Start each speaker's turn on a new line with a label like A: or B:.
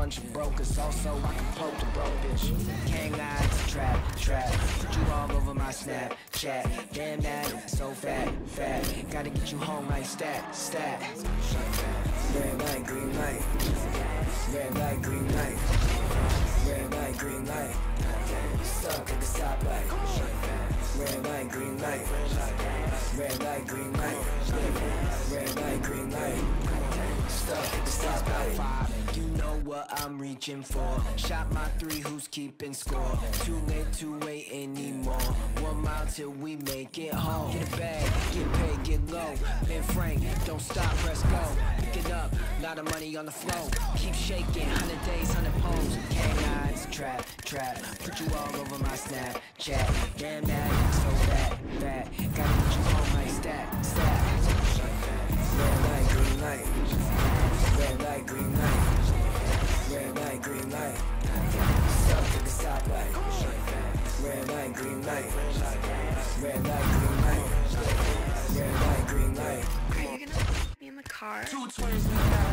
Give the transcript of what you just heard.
A: bunch of brokers. Also, I can poke the broke bitch. Gang eyes, trap, trap. Put you all over my Snapchat. Damn that, so fat, fat. Gotta get you home like stat, stat. Red light, green light. Red light, green light. Red light, green light. Stuck at the stoplight. Red light, green light. Red light, green light. Red light, green light. Stuck at the stoplight. What I'm reaching for. Shot my three, who's keeping score? Too late to wait anymore. One mile till we make it home. Get a bag, get paid, get low. Ben Frank, don't stop, press go. Pick it up, lot of money on the flow. Keep shaking, hundred days, hundred poems. Canines, trap, trap. Put you all over my Snapchat. Damn that, so fat, fat. Light, green light. Stuck at the stoplight. Red light, green light. Red light, green light. Red light, green light.
B: Are you gonna put me in the car?
A: Two twins in the back